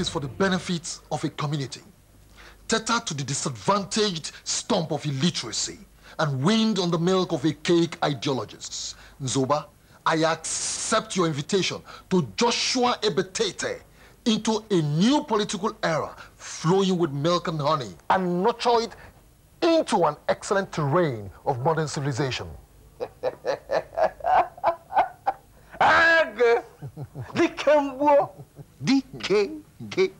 is for the benefit of a community, tether to the disadvantaged stump of illiteracy, and wind on the milk of a cake ideologists, Nzoba, I accept your invitation to Joshua Ebetete into a new political era flowing with milk and honey and nurture it into an excellent terrain of modern civilization. Ag! Dikembo! Dike! で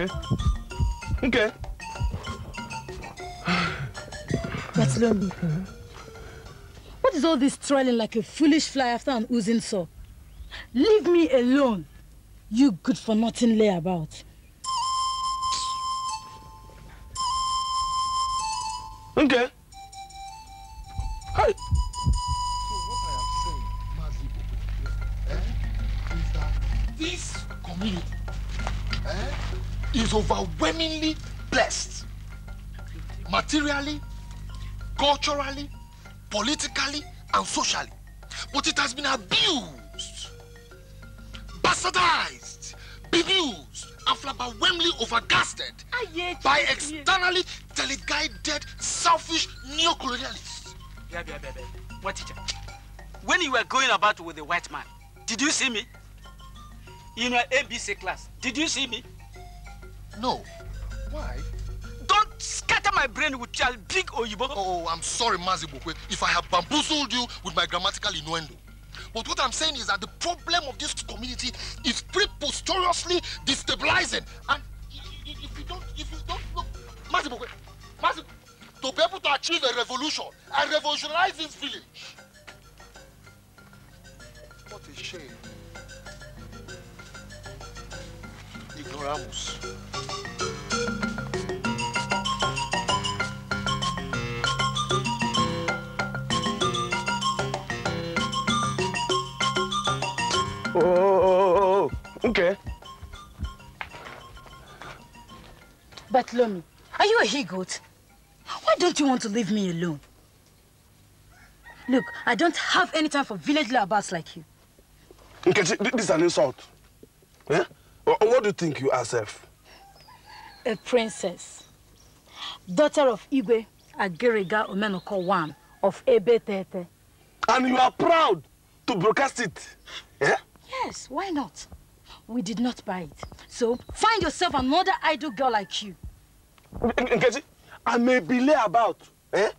Okay. Okay. Bartholomew, what is all this trailing like a foolish fly after an oozing saw? Leave me alone, you good-for-nothing layabout. Okay. Hi. This community eh, is overwhelmingly blessed. Materially, culturally, politically, and socially. But it has been abused, bastardized, bemused, and flabberwhelmingly overgasted by externally teleguided, selfish neo-colonialists. Yeah, yeah, yeah, yeah. What teacher? When you were going about with the white man, did you see me? In your ABC class, did you see me? No. Why? Don't scatter my brain with your big oyibo. Oh, I'm sorry, Mazibukwe, if I have bamboozled you with my grammatical innuendo. But what I'm saying is that the problem of this community is preposterously destabilizing. And if you don't, if you don't know, Mazibukwe, Mazib, to be able to achieve a revolution and revolutionize this village. What a shame. Ignoramus. Oh, oh, oh, oh. Okay. Bartholomew, are you a he-goat? Why don't you want to leave me alone? Look, I don't have any time for village layabouts like you. Nkechi, this is an insult. Eh? Wha- What do you think you are, self? A princess, daughter of Igwe Agiriga Omenoko One of Ebetete. And you are proud to broadcast it. Eh? Yes, why not? We did not buy it. So find yourself another idle girl like you. N- Nkechi, I may be lay about. Eh?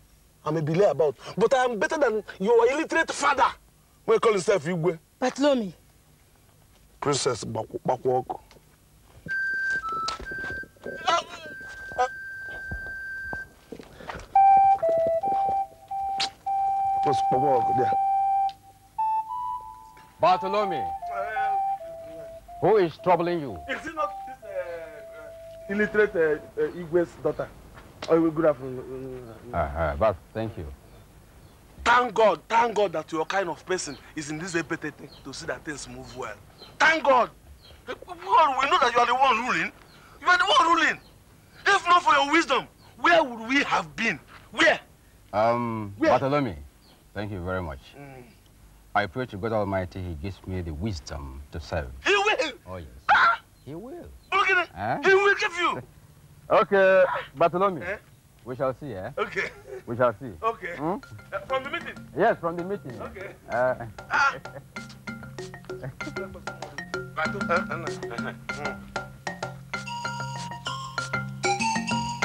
I may be lay about. But I am better than your illiterate father. When you call yourself Igwe. Bakwa- Bakwok. Princess Bakwok, there. Bartholomew, who is troubling you? Is it not this uh, uh, illiterate uh, uh, Igwe's daughter? Oh, good afternoon. Uh-huh, but thank you. Thank God, thank God that your kind of person is in this repetitive to see that things move well. Thank God. God, we know that you are the one ruling. You are the one ruling. If not for your wisdom, where would we have been? Where? Um, Where? Bartholomew, thank you very much. I pray to God Almighty He gives me the wisdom to serve. He will. Oh, yes. He will. Look at it. He will give you. Okay, Bartholomew. Eh? We shall see, eh? Okay. We shall see. Okay. Hmm? Uh, from the meeting. Yes, from the meeting. Okay. Uh, Bato. Uh,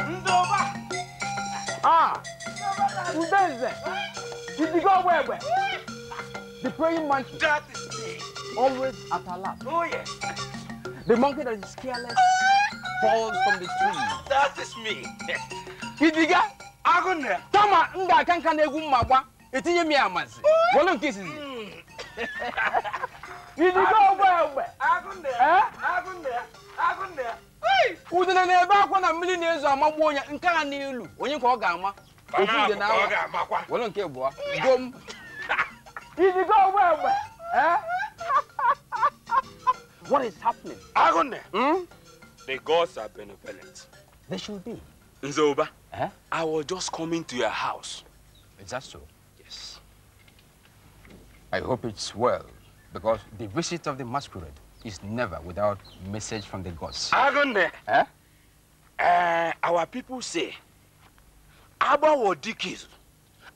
Ndoba. ah! Udenze! Did you go where, where? The praying monkey, That is me. always at our last. Oh yes. The monkey that is careless falls from the tree. That is me. Idiga! Agunne. Tama nga kanka na egwu mmagba etinye m ya amasị. Wọlụ nke izizi. Idiga ogbe. Eh? Udene na-ebe akwa na mmiri na-ezo amagbu onye nke a n'elu onye ka ọ ga-ama. Ofu ude na awa. nke abụọ. Gom. Idiga ogbe ogbe. Eh? What is happening? Agunne. Hmm? The gods are benevolent. They should be. Nzoba. Eh? I was just coming to your house. Is that so? Yes. I hope it's well, because the visit of the masquerade is never without message from the gods. Agunne. Eh? Uh, our people say, Agbawo dikis.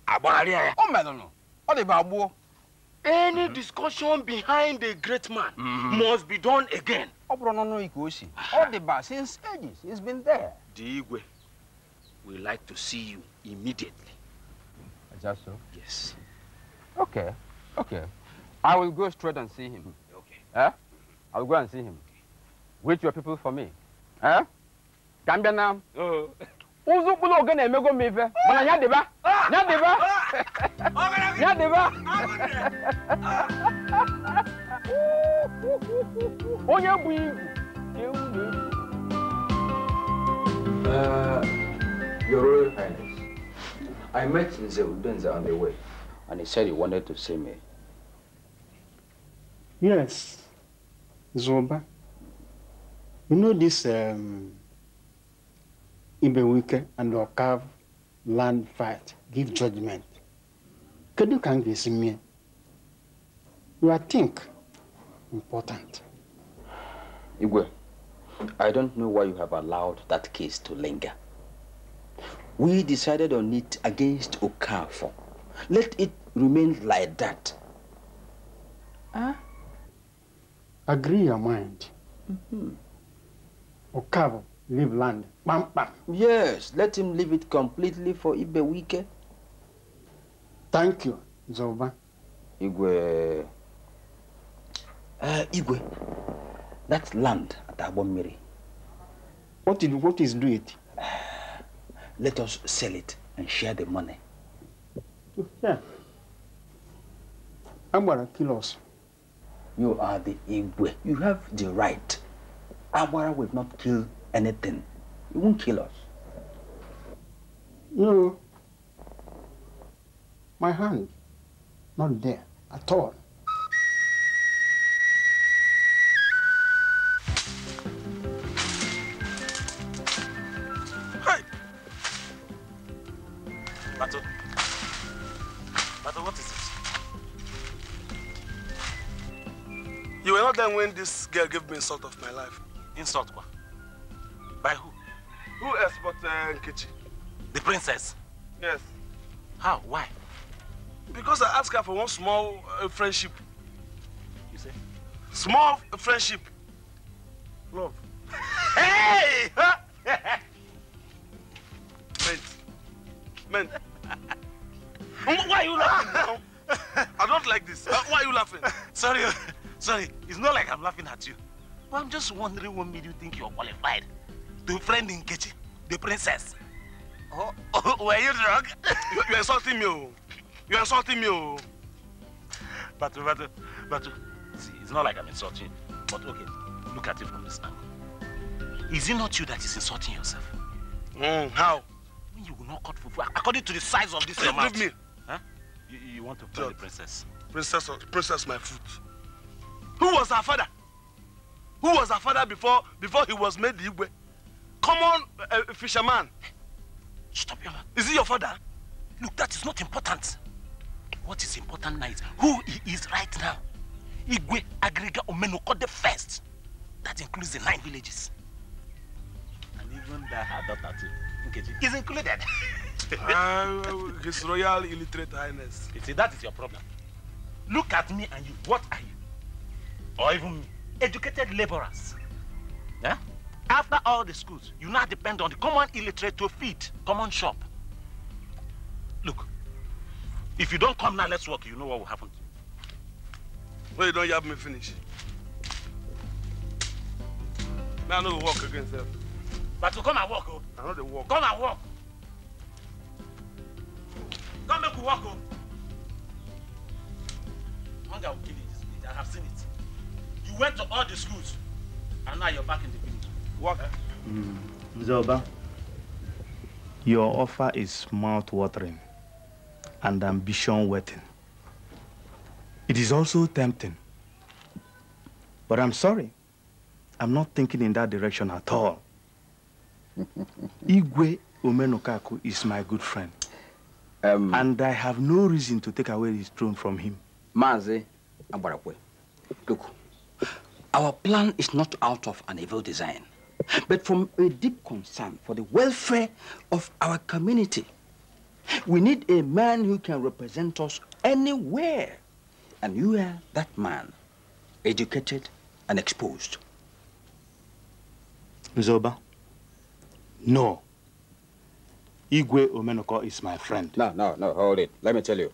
Agbari ya. O merụrụ. Ọ dị bụ agbụọ. Any discussion behind the great man must be done again. Ọ bụrụ n'ọnụ ike o si. Ọ dịba since ages. He's been there. The we like to see you immediately. Is that so? Yes. Okay. Okay. I will go straight and see him. Okay. Eh? I'll go and see him. Wait your people for me. Eh? Ka m bịa na Oh. ụzọ ụkpụrụ oge na-emego m ife mana ya dịba ya dịba ya dịba onye bụ igwu ka ewu na-egwu Your Royal Highness, I met Nze Udenza on the way, and he said he wanted to see me. Yes, Zoba. You know this um, Ibewike and Okafor land fight, give judgment. Kedu ka m ga-esi mie? You are think important. Igwe, I don't know why you have allowed that case to linger. We decided on it against Okafor. Let it remain like that. Agree your mind. Mhm. Okafor leave land. Bam bam. Yes, let him leave it completely for Ibewike. Thank you, Zoba. Igwe. Uh, Igwe, that land at Abomiri, What did what is do it? Let us sell it and share the money. Yeah. I'm gonna kill us. You are the Igwe. You have the right. Agbara will not kill anything. He won't kill us. No. My hand, not there at all. It? You were not there when this girl gave me insult of my life. Insult kwa. By who? Who else but uh, Nkechi? The princess. Yes. How? Why? Because I asked her for one small uh, friendship. You say? Small friendship. Love. Hey! Men. Men. Why are you laughing now? I don't like this. Uh, why are you laughing? Sorry, sorry. It's not like I'm laughing at you. But I'm just wondering what made you think you're qualified to friend Nkechi, the princess. Oh, oh were you drunk? You, you're insulting me. Oh. You're insulting me. Oh. but, but, Batu. See, it's not like I'm insulting you. But okay, look at it from this angle. Is it not you that is insulting yourself? Mm, how? When you will not cut fufu according to the size of this your Leave me. Huh? You, you want to friend the princess? Princess, princess, my foot. Who was her father? who was her father before before he was made Igwe. Common uh, fisherman. Stop your mouth. Is he your father? Look, that is not important. What is important now is who he is right now. Igwe Agriga Omenoko the first. That includes the nine villages. And even that her daughter too, Nkechi, is included. uh, His Royal Illiterate Highness. You see, that is your problem. Look at me and you. What are you? Or even me. Educated laborers. Yeah? After all the schools, you now depend on the common illiterate to feed common shop. Look, if you don't come now, let's work. You know what will happen. Well, you don't have me finish. Now I know go walk again, sir. But to come and work, oh. I know they walk. Come and work. Come make we work, oh. Hunger will kill you. I have seen it. You went to all the schools, and now you're back in the village. Walk. Zoba, your offer is mouth-watering and ambition-whetting. It is also tempting. But I'm sorry. I'm not thinking in that direction at all. Igwe Omenokaku is my good friend. Um, and I have no reason to take away his throne from him. Mazi Abarakwe, look, our plan is not out of an evil design, but from a deep concern for the welfare of our community. We need a man who can represent us anywhere. And you are that man, educated and exposed. Zoba, no. Igwe Omenoko is my friend. No, no, no, hold it. Let me tell you.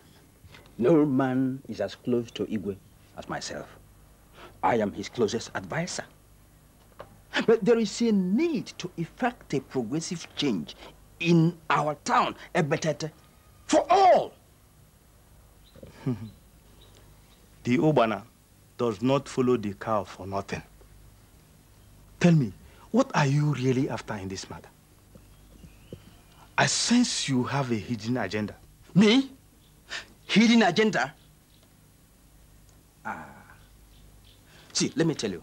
No man is as close to Igwe as myself. I am his closest advisor. But there is a need to effect a progressive change in our town, Ebetete, for all. the Obana does not follow the cow for nothing. Tell me, what are you really after in this matter? I sense you have a hidden agenda. Me? Hidden agenda? Ah. See, let me tell you.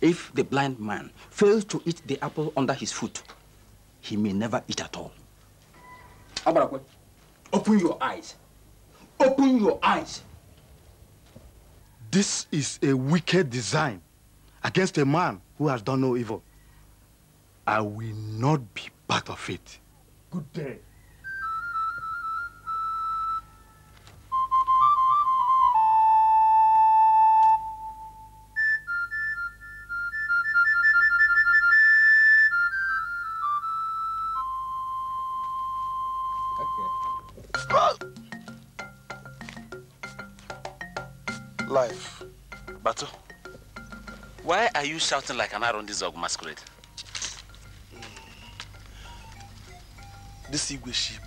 If the blind man fails to eat the apple under his foot, he may never eat at all. Abarakwe, open your eyes. Open your eyes. This is a wicked design against a man who has done no evil. I will not be part of it. Good day. Shouting like an Aaron Dizog masquerade? This Igwe ship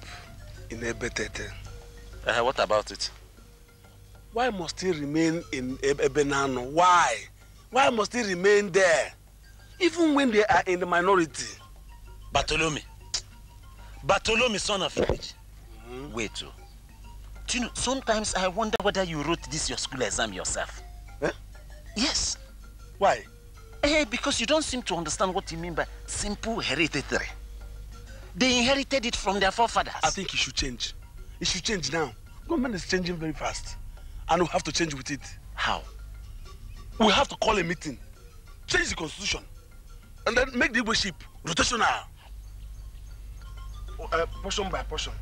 in Ebetete. Uh, what about it? Why must he remain in Eb- Ebenano? Why? Why must he remain there? Even when they are in the minority. Bartholomew. Bartholomew, son of village. Wait, oh. Do you know, sometimes I wonder whether you wrote this your school exam yourself. Eh? Yes. Why? Eh, because you don't seem to understand what you mean by simple hereditary. They inherited it from their forefathers. I think it should change. It should change now. Government is changing very fast. And we have to change with it. How? We have to call a meeting. Change the constitution. And then make the Igbo rotational. Uh, portion by portion.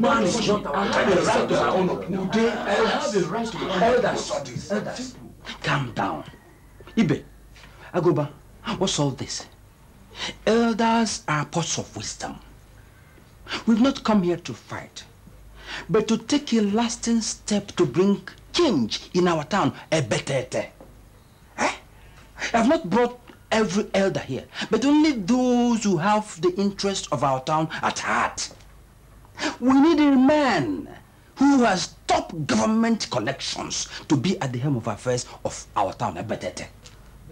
Man is not our I have right to my own opinion. I have a right to my elders. Elders, calm down. Ibe, Agoba, what's all this? Elders are pots of wisdom. We've not come here to fight, but to take a lasting step to bring change in our town, a better. Eh? I've not brought every elder here, but only those who have the interest of our town at heart. We need a man who has top government connections to be at the helm of affairs of our town, Ebetete.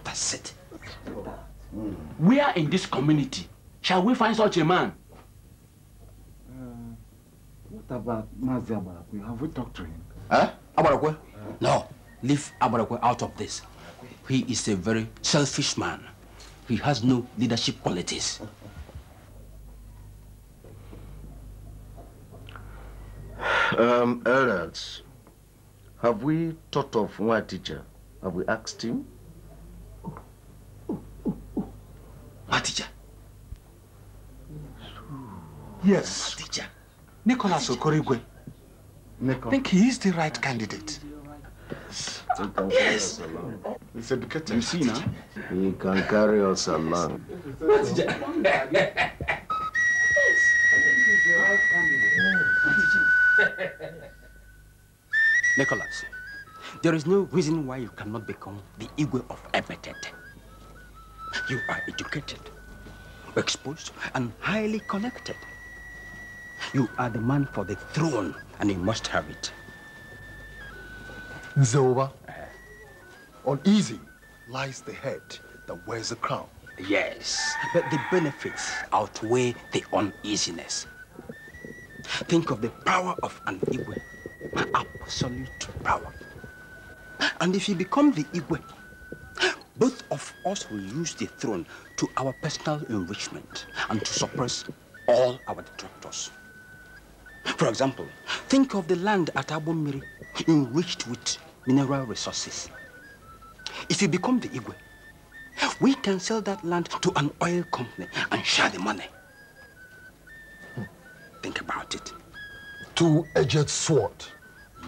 That's it. Where in this community shall we find such a man? Uh, what about Mazi Abarakwe? Have we talked to him? Huh? Abarakwe? No, leave Abarakwe out of this. He is a very selfish man. He has no leadership qualities. Um, elders, have we thought of one teacher? Have we asked him? What teacher? Yes. Teacher. Nicholas Okorigwe. I think he is the right candidate. Yes. He's educated. You see now? He can carry us along. Nicholas, there is no reason why you cannot become the Igwe of Ebetete. You are educated, exposed, and highly connected. You are the man for the throne, and you must have it. Nzeoba, uneasy lies the head that wears the crown. Yes, but the benefits outweigh the uneasiness. Think of the power of an Igwe, absolute power. And if you become the Igwe, both of us will use the throne to our personal enrichment and to suppress all our detractors. For example, think of the land at Abomiri enriched with mineral resources. If you become the Igwe, we can sell that land to an oil company and share the money. Think about it. Two-edged sword.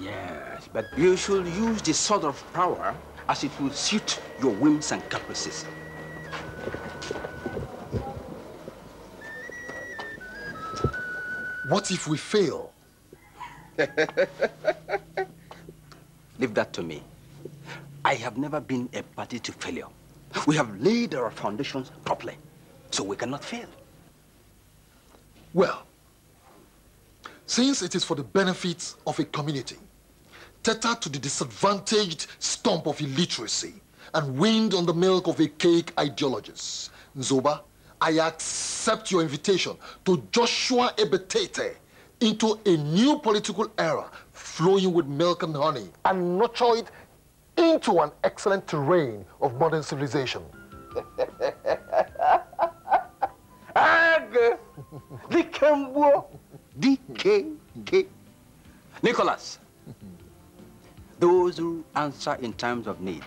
Yes, but you should use the sword of power as it will suit your whims and caprices. What if we fail? Leave that to me. I have never been a party to failure. We have laid our foundations properly, so we cannot fail. Well, since it is for the benefit of a community, tethered to the disadvantaged stump of illiteracy and weaned on the milk of a cake ideologists, Nzoba, I accept your invitation to Joshua Ebetete into a new political era flowing with milk and honey and nurture it into an excellent terrain of modern civilization. Ag, Dikembo, DKK. Nicholas, those who answer in times of need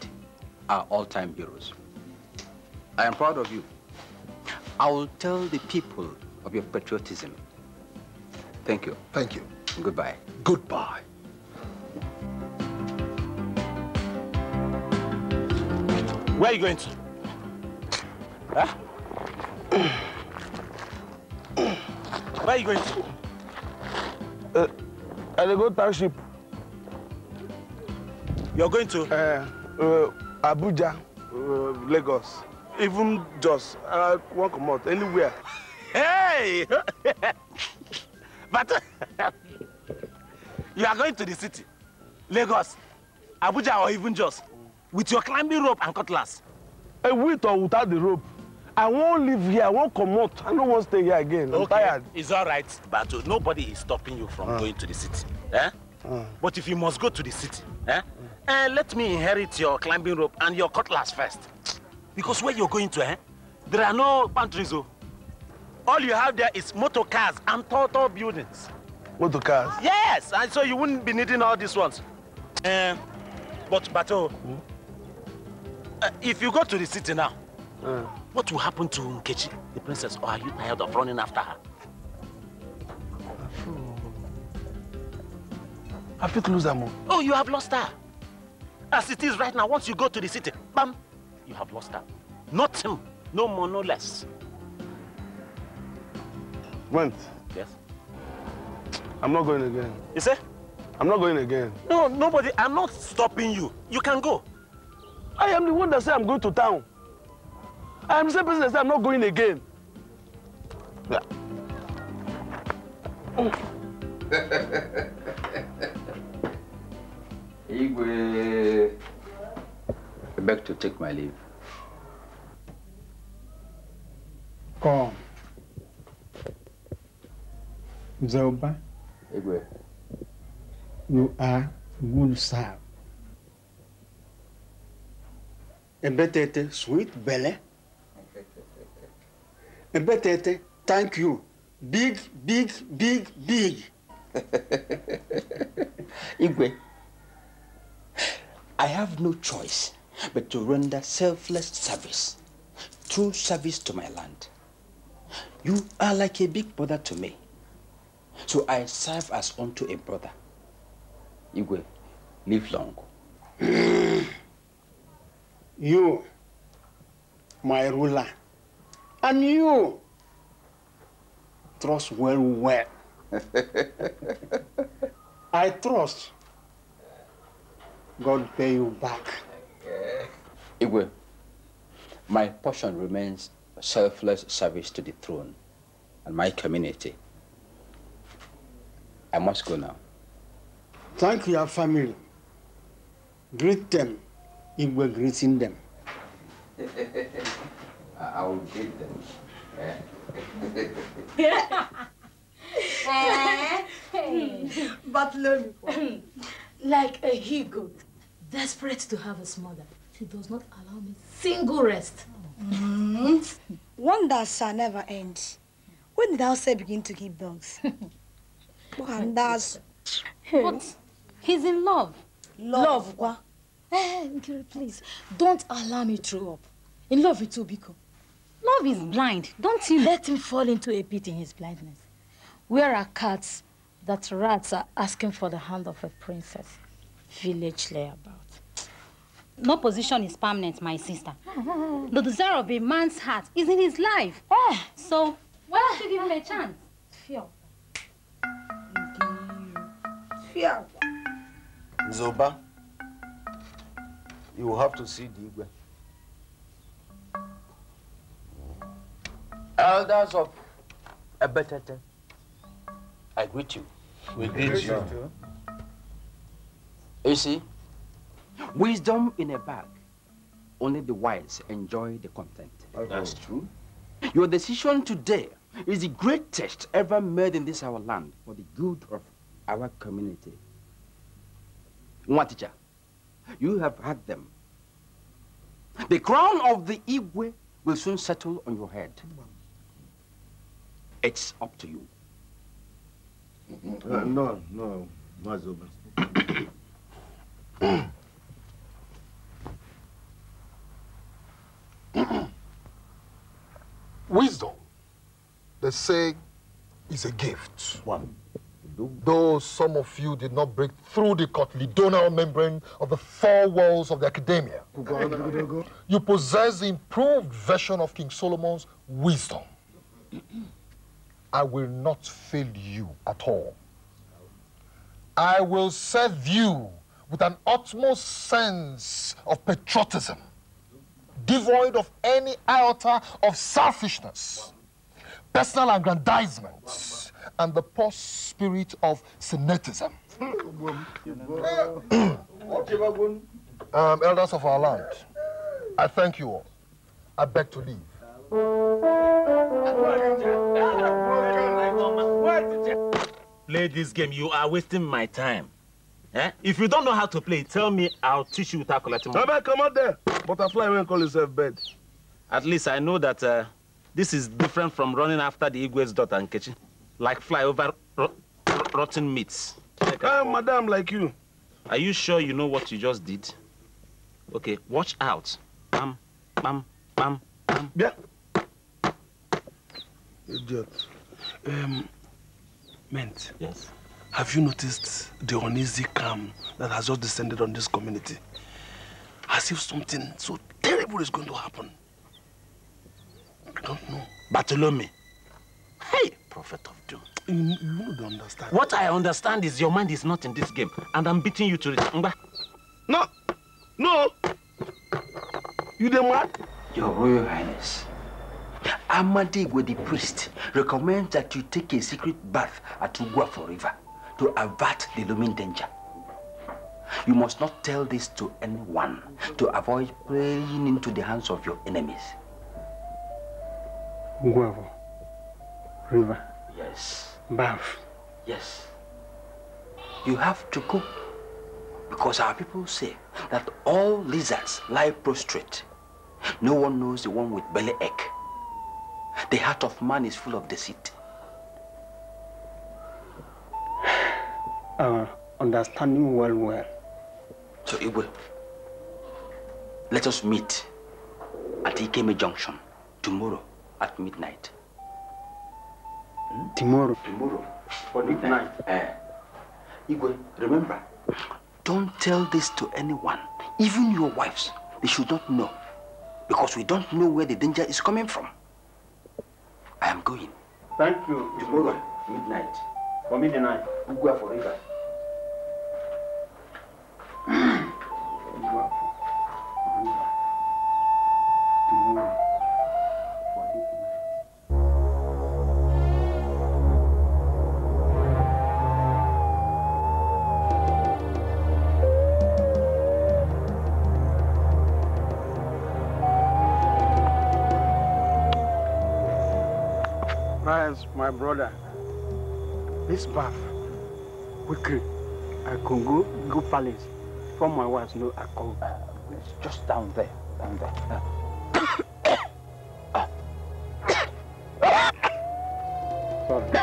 are all-time heroes. I am proud of you. I will tell the people of your patriotism. Thank you. Thank you. Goodbye. Goodbye. Where are you going to? Huh? Where are you going to? Uh, I go township. You're going to? Uh, uh, Abuja, uh, Lagos, even Jos. I wan comot anywhere. Hey! but you are going to the city, Lagos, Abuja, or even Jos, with your climbing rope and cutlass. Uh, with or without the rope. I won't live here. I wan comot. I don't want to stay here again. I'm tired. It's all right, but uh, nobody is stopping you from going to the city. Eh? But if you must go to the city, eh? Eh, let me inherit your climbing rope and your cutlass first. Because where you're going to, eh? There are no pantries, oh. All you have there is motor cars and tall, tall buildings. Motor cars? Yes, and so you wouldn't be needing all these ones. Uh, but, but, oh, uh, if you go to the city now, what will happen to Nkechi, the princess? Or are you tired of running after her? Hmm. I fit lose am o. Oh, you have lost her. As it is right now, once you go to the city, bam, you have lost her. Nothing, no more, no less. Went. Yes. I'm not going again. You say? I'm not going again. No, nobody, I'm not stopping you. You can go. I am the one that said I'm going to town. I am the same person that said I'm not going again. Yeah. Igwe, I beg to take my leave. Come. Zoba, Igwe, you are good sir. Ebetete, sweet belly. Ebetete, thank you. Big, big, big, big. Igwe, I have no choice but to render selfless service, true service to my land. You are like a big brother to me, so I serve as unto a brother. Igwe, live long. You, my ruler, and you, trust well, well. I trust God pay you back. Igwe, my portion remains selfless service to the throne and my community. I must go now. Thank you, your family. Greet them. Igwe greeting them. I will greet them. but Lolo, like a he-goat, desperate to have a smother, he does not allow me single rest. Wonders shall never end. When did thou say begin to keep dogs? Wonders. But he's in love. Love, Love, Eh, Nkiri, please, don't allow me throw up. In love with Obiko. Love is blind. Don't you let him fall into a pit in his blindness. Where are cats that rats are asking for the hand of a princess? Village layabout. No position is permanent, my sister. The desire of a man's heart is in his life. Eh. So, why don't you give him a chance? Fear. Fear. Zoba, you will have to see the Igwe. Elders of Ebetete, I greet you. We greet you too. You see, wisdom in a bag. Only the wise enjoy the content. That's true. Your decision today is the greatest ever made in this our land for the good of our community. Nwaticha, you have had them. The crown of the Igwe will soon settle on your head. It's up to you. Uh, no, no, Mazoba. Wisdom, they say, is a gift. One. Though some of you did not break through the cotyledonal membrane of the four walls of the academia, you possess the improved version of King Solomon's wisdom. I will not fail you at all. I will serve you with an utmost sense of patriotism, devoid of any iota of selfishness, personal aggrandizement, and the poor spirit of senatism. um, elders of our land, I thank you all. I beg to leave. Play this game, you are wasting my time. Eh? If you don't know how to play, tell me, I'll teach you without collecting money. Come out there. Butterfly won't call himself bird. At least I know that uh, this is different from running after the Igwe's daughter Nkechi. Like fly over ro- ro- rotten meats. Ah, madam, like you. Are you sure you know what you just did? Okay, watch out. Bam, bam, bam, bam. Yeah. Idiot. Um, Ment. Yes. Have you noticed the uneasy calm that has just descended on this community? As if something so terrible is going to happen. I don't know. Bartholomew. Hey, prophet of doom. You, you don't understand. What I understand is your mind is not in this game, and I'm beating you to it. Ngba. No! No! You the mad? Your Royal Highness, Amadigwe the priest recommends that you take a secret bath at Ugwafo River to avert the looming danger. You must not tell this to anyone to avoid playing into the hands of your enemies. Guavo. River. Yes. Bath. Yes. You have to go. Because our people say that all lizards lie prostrate. No one knows the one with belly ache. The heart of man is full of deceit. Uh, understanding well, well. So, Igwe, let us meet at Ikeme Junction tomorrow at midnight. Tomorrow. Tomorrow. For midnight. Eh. Igwe, remember, don't tell this to anyone, even your wives. They should not know. Because we don't know where the danger is coming from. I am going. Thank you. Tomorrow, midnight. For midnight. Ugwafo River. My brother. This bath, quickly, I can go go palace. For my wife, no, I can. It's just down there, down there. Sorry.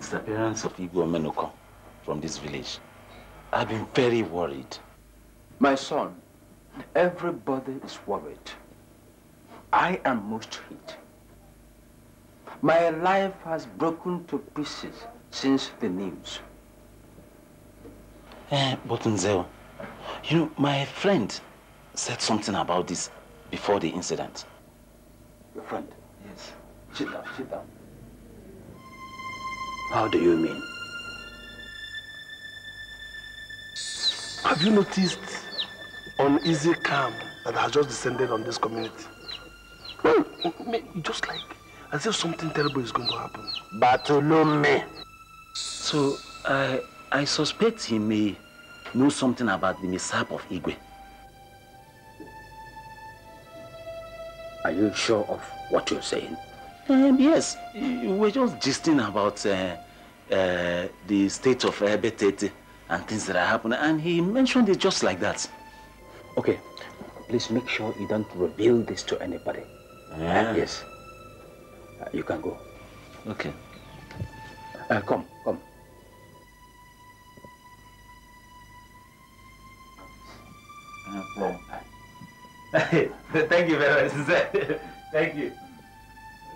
Disappearance of Igwe Omenuko from this village, I've been very worried. My son, everybody is worried. I am most hit. My life has broken to pieces since the news. Eh, but Nzeo, you know, my friend said something about this before the incident. Your friend? Yes. Sit down, sit down. How do you mean? Have you noticed uneasy calm that has just descended on this community? Just like as if something terrible is going to happen. Bartholomew. So, I, I suspect he may know something about the mishap of Igwe. Are you sure of what you're saying? Um, yes, we're just gisting about uh, uh, the state of uh, and things that are happening, and he mentioned it just like that. Okay, please make sure you don't reveal this to anybody. Yeah. Uh, yes. Uh, you can go. Okay. Uh, come, come. Thank you very much. Thank you.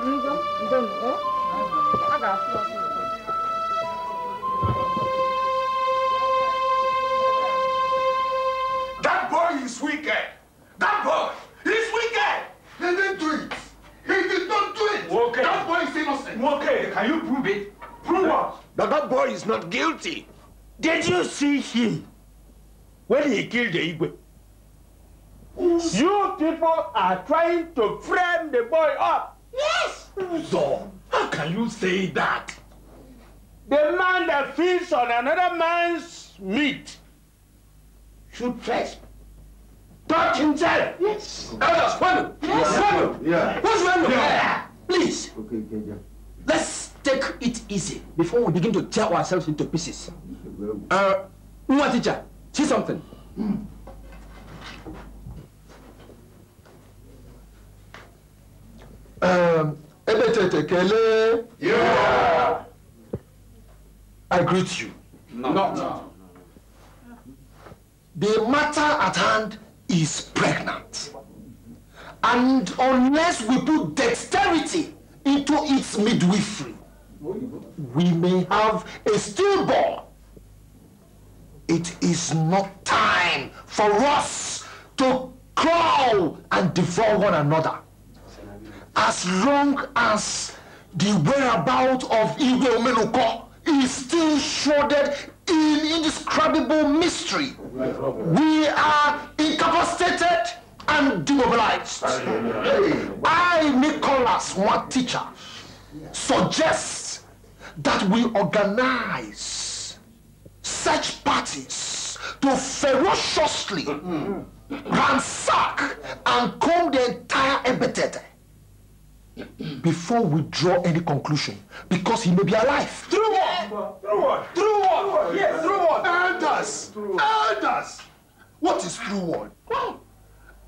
o inugo ndonu o a That boy is wicked. That boy is wicked. He didn't do it. He did not do it. Okay. That boy is innocent. Okay, can you prove it? Prove what? That that boy is not guilty. Did you see him when he killed the Igwe? You people are trying to frame the boy up. Yes. So, How can you say that? The man that feeds on another man's meat should first touch himself. Yes. Elders, Wenu. Yes. Wenu. Yeah. Who's Wenu? Yeah. Please, Okay, Keja. let's take it easy before we begin to tear ourselves into pieces. Uh, Nwa teacher, see something. Um, Ebetete Yeah. I greet you. No. The matter at hand is pregnant. And unless we put dexterity into its midwifery, we may have a stillborn. It is not time for us to crawl and devour one another. As long as the whereabouts of Igwe Omenuko is still shrouded in indescribable mystery, we are incapacitated and demobilized. I, Nicholas, one teacher, suggest that we organize such parties to ferociously ransack and comb the entire Ebetete before we draw any conclusion because he may be alive. Through what? Through what? Through what? Yes, through what? Elders! Elders! What is through what?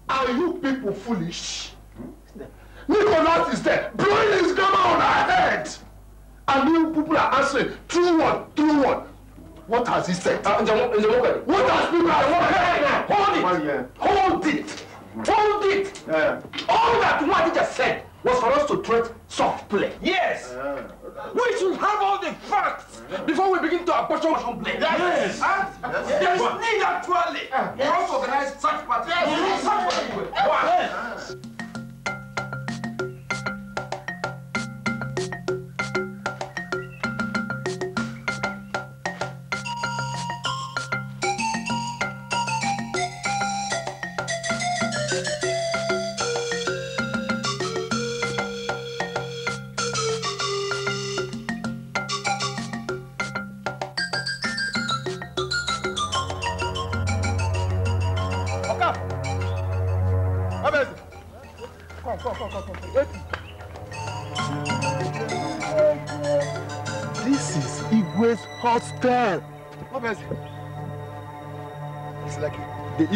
Are you people foolish? Nicholas is there, blowing his gamma on our head. And you people are answering, through what? Through what? What has he said? what has people said? Hold it! Hold it! Hold it! All that Nwa teacher said was for us to treat soft play. Yes. We should have all the facts before we begin to approach apportion play. Yes. Huh? There is need actually for us to organize such parties. Yes. Such parties. Why?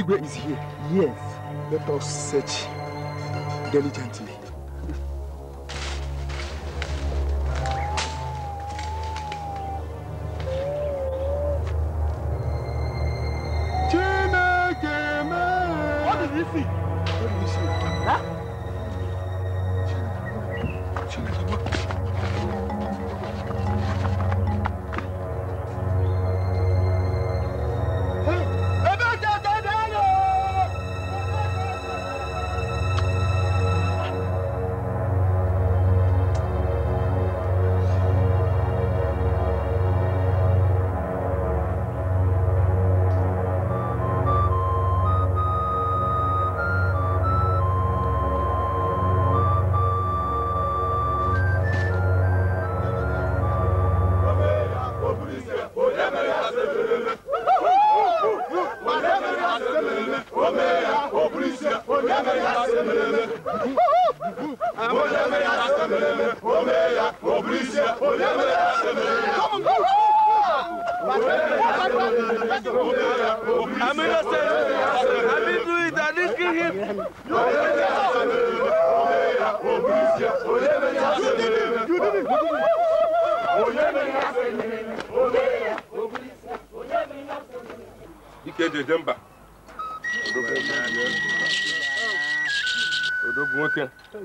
Igwe is here. Yes. Let us search diligently.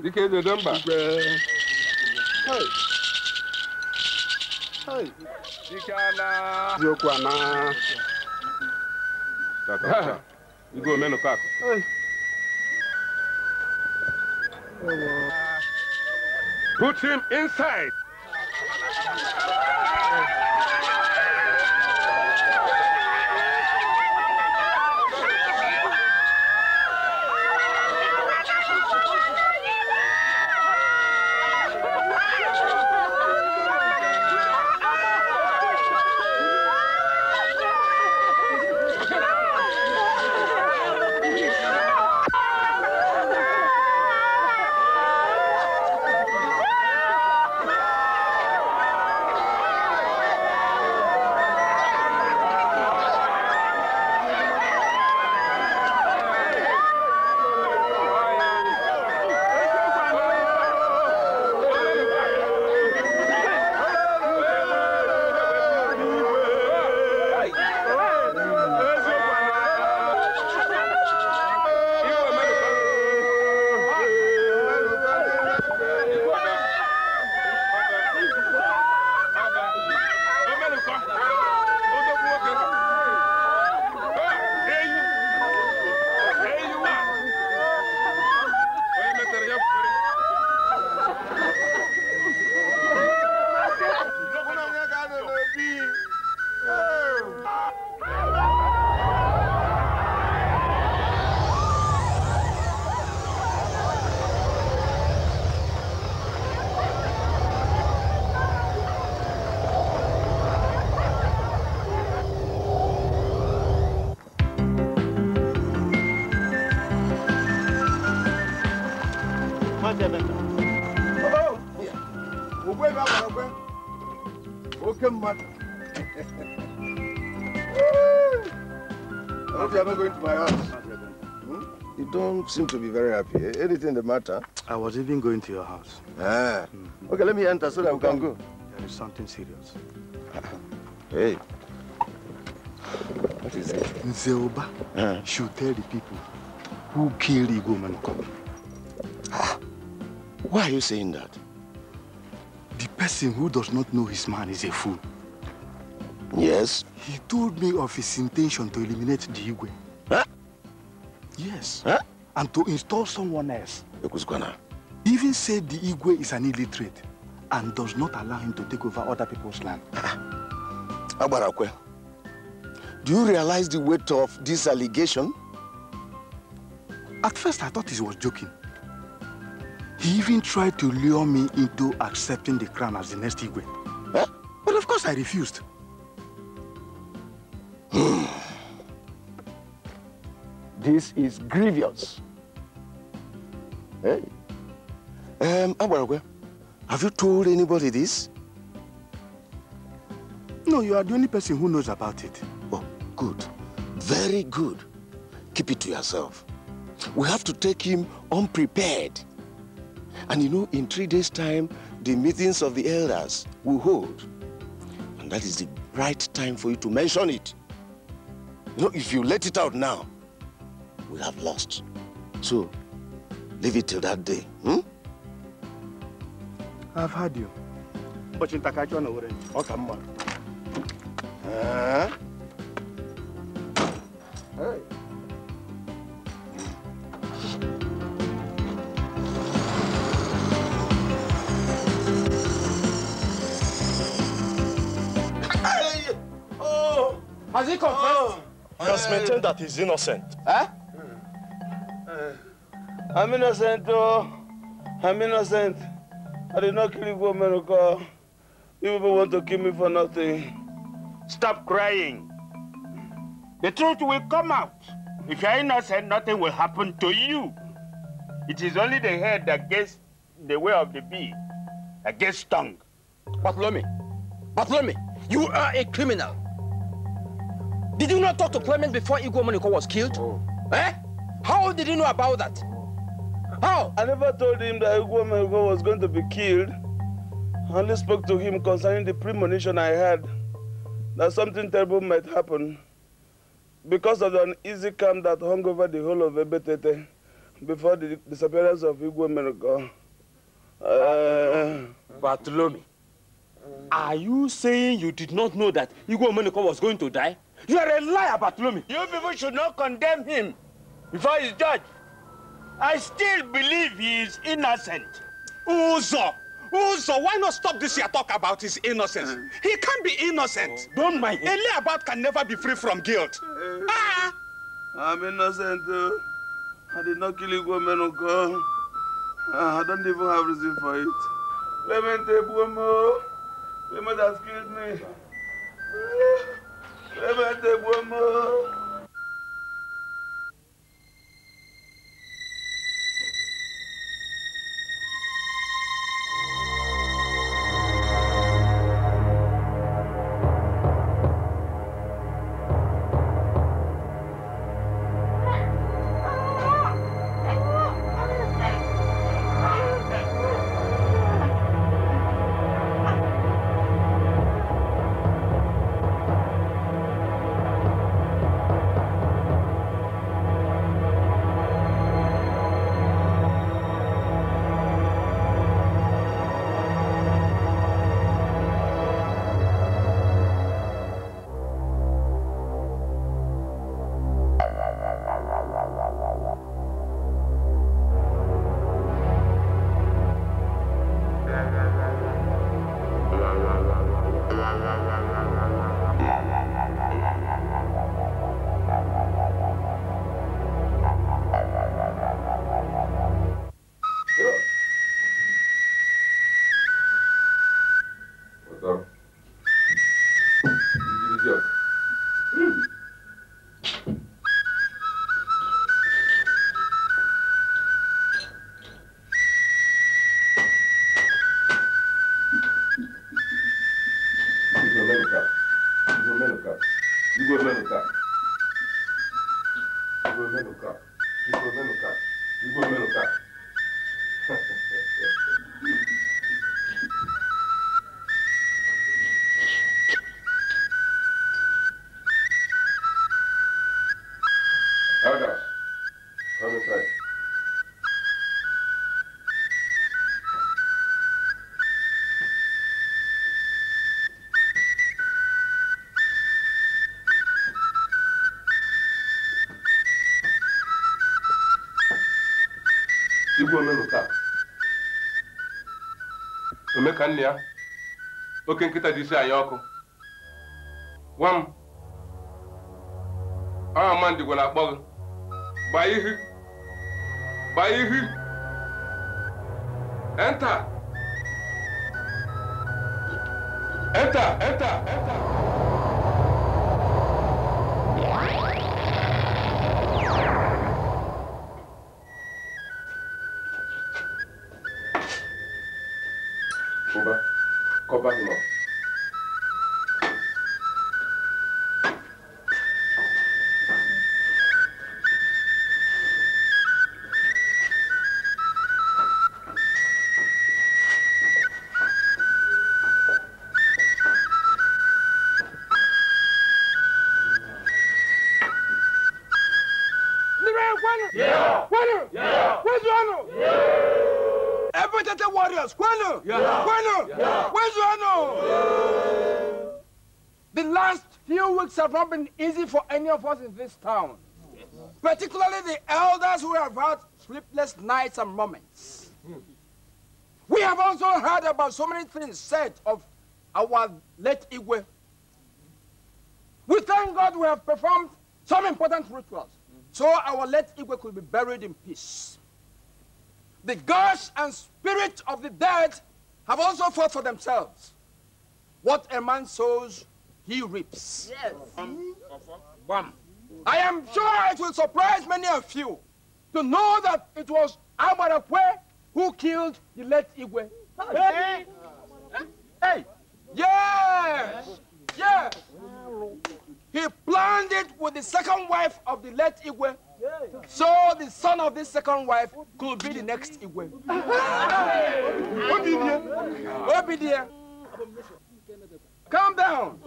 Nwoke. Ike jeje mba. Ike ana. Eziokwu a na Tata. Igwe omenụkọ akụ. Put him inside. Happy. Eh? Anything the matter? I was even going to your house. Ah. Okay, let me enter so that we can go. There is something serious. Hey. What is it? Nzeoba should tell the people who killed Igwe Omenuko. Why are you saying that? The person who does not know his man is a fool. Yes? He told me of his intention to eliminate the Igwe. Huh? Yes. Huh? And to install someone else. He even said the Igwe is an illiterate and does not allow him to take over other people's land. Agbarakwe, do you realize the weight of this allegation? At first, I thought he was joking. He even tried to lure me into accepting the crown as the next Igwe. Huh? But of course, I refused. This is grievous. Hey. Um, Agbarakwe, have you told anybody this? No, you are the only person who knows about it. Oh, good. Very good. Keep it to yourself. We have to take him unprepared. And you know, in three days' time, the meetings of the elders will hold. And that is the right time for you to mention it. You know, if you let it out now, we have lost. So, leave it till that day. Hmm? I've heard you. But nta ka achọ na were ọ ka mma Uh, hey. Oh! Has he confessed? He has maintained that he's innocent. Eh? I'm innocent, oh. I'm innocent. I did not kill Igbo America. You people want to kill me for nothing. Stop crying. The truth will come out. If you're innocent, nothing will happen to you. It is only the head that gets the way of the bee, that gets stung. Bartholomew, Bartholomew, you are a criminal. Did you not talk to Clement before Igwe Omenuko was killed? Eh? How did you know about that? How? I never told him that Igwe America was going to be killed. I only spoke to him concerning the premonition I had that something terrible might happen because of the uneasy calm that hung over the whole of Ebetete before the disappearance of Igwe America. Uh, Bartholomew, are you saying you did not know that Igwe Omenuko was going to die? You are a liar, Bartholomew. You people should not condemn him before he's judged. I still believe he is innocent. Uzo! Uzo, why not stop this here talk about his innocence? He can't be innocent. don't mind him. A layabout can never be free from guilt. Ah! I'm innocent. Uh, I did not kill Igwe Menuko. Uh, I don't even have reason for it. Clemente Buomo. Clement has killed me. Clemente Buomo. Igwe omenuka. Omeka nne ya. Oke nkịta dị isi anyị ọkụ. Gwa m. Aha Mandi gwara akpọ gị. Gbaa ihu. Gbaa ihu. Enter. Enter, enter, enter. Not been easy for any of us in this town. Particularly the elders who have had sleepless nights and moments. We have also heard about so many things said of our late Igwe. We thank God we have performed some important rituals so our late Igwe could be buried in peace. The gods and spirits of the dead have also fought for themselves. What a man sows, he reaps. Yes. Um, hmm? uh-huh. One. I am sure it will surprise many of you to know that it was Agbarakwe who killed the late Igwe. Hey! Hey! Yes! Yes! He planned it with the second wife of the late Igwe, so the son of this second wife could be the next Igwe. Obidie. Obidie. Calm down.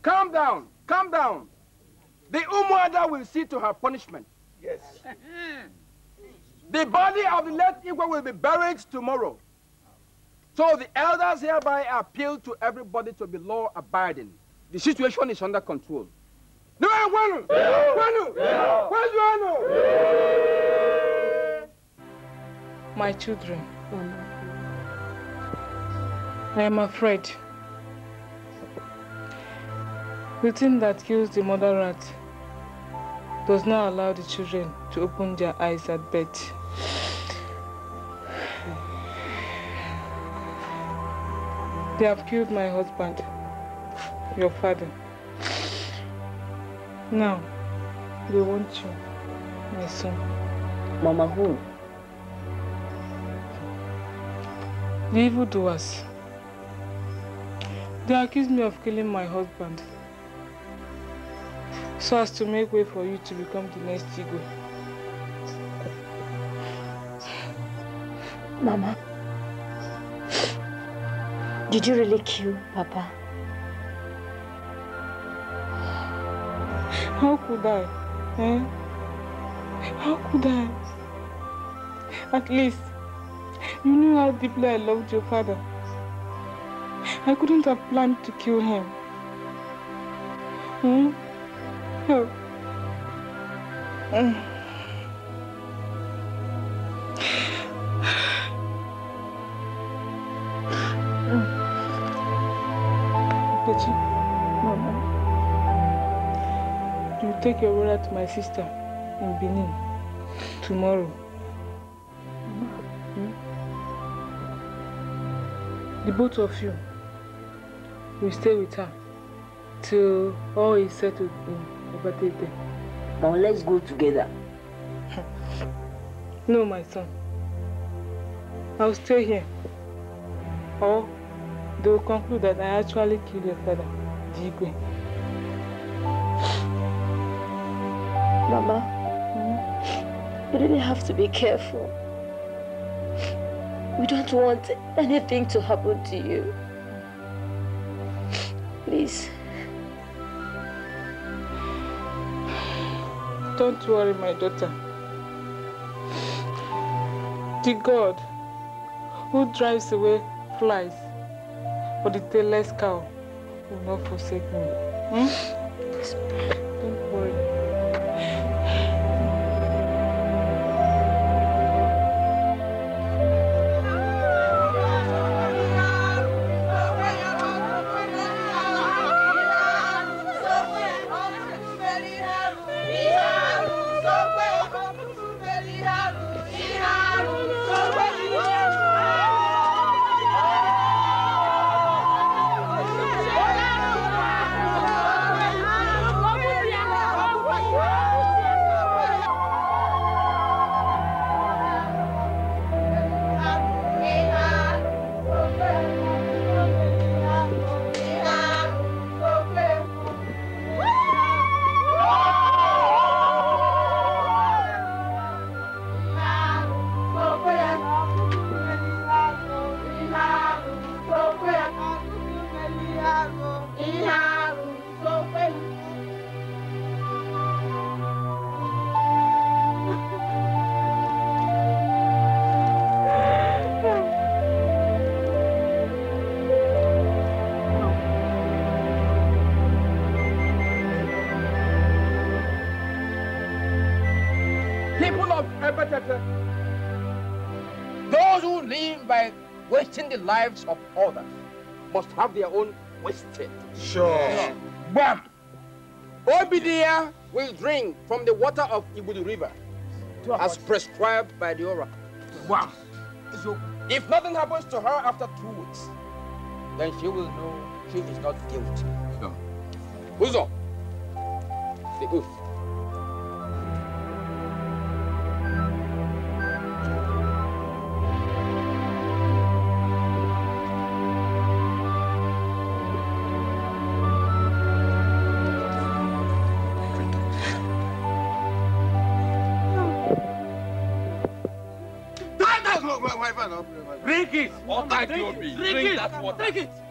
Calm down. Calm down. The Umuada will see to her punishment. Yes. The body of the late Igwe will be buried tomorrow. So the elders hereby appeal to everybody to be law abiding. The situation is under control. No, Wanu! Wanu! Where's Wanu? My children, I am afraid. The thing that kills the mother rat does not allow the children to open their eyes at bed. They have killed my husband, your father. Now, they want you, my son. Mama, who? The evildoers. They accuse me of killing my husband so as to make way for you to become the next Igwe. Mama, did you really kill Papa? How could I? Eh? How could I? At least, you knew how deeply I loved your father. I couldn't have planned to kill him. Hmm? Mama, you take your brother to my sister in Benin tomorrow. Hmm? The both of you will stay with her till all is settled in Obatete. Mama, let's go together. No, my son. I'll stay here. Or they will conclude that I actually killed your father, Jigwe. Mama, you really have to be careful. We don't want anything to happen to you. Please. Don't worry, my daughter. The God who drives away flies for the tailless cow will not forsake me. Hmm? Sure. Bam! Obidia will drink from the water of Ibudu River as prescribed by the oracle. Wow. If nothing happens to her after two weeks, then she will know she is not guilty. Uzo, the oath. Drink it! What I do be? Drink that water. Drink it! Drink it! Come on, drink it! Drink it!